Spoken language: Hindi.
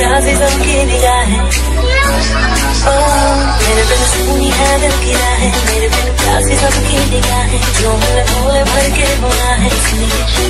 नाजिजम की निगाहें। मेरे बिन सुनी है दिल की राहें। मेरे बिन नाजिजम की निगाहें। जो मेरे भोले भर के गुनाह। है